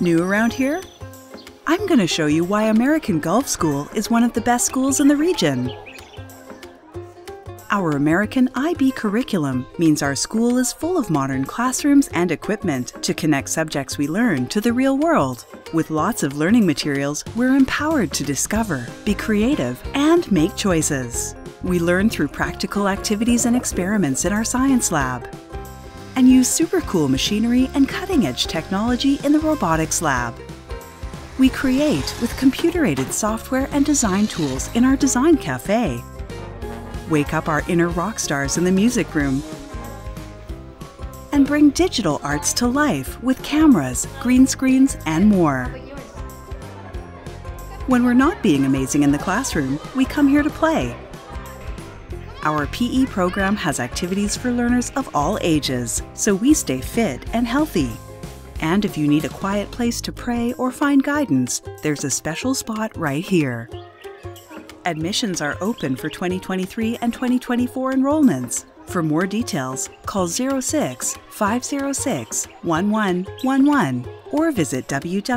New around here? I'm going to show you why American Gulf School is one of the best schools in the region. Our American IB curriculum means our school is full of modern classrooms and equipment to connect subjects we learn to the real world. With lots of learning materials, we're empowered to discover, be creative, and make choices. We learn through practical activities and experiments in our science lab, and use super cool machinery and cutting edge technology in the robotics lab. We create with computer aided software and design tools in our Design Cafe wake up our inner rock stars in the music room, and bring digital arts to life with cameras, green screens, and more. When we're not being amazing in the classroom, we come here to play. Our PE program has activities for learners of all ages, so we stay fit and healthy. And if you need a quiet place to pray or find guidance, there's a special spot right here. Admissions are open for 2023 and 2024 enrollments. For more details, call 06 506 1111 or visit www.ags.ae.